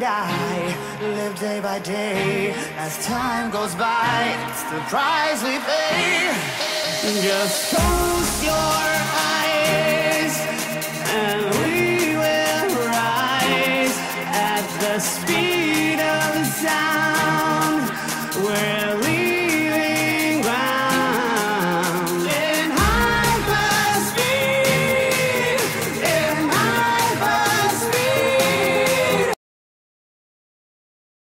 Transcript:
And I live day by day. As time goes by, it's the price we pay. Just close your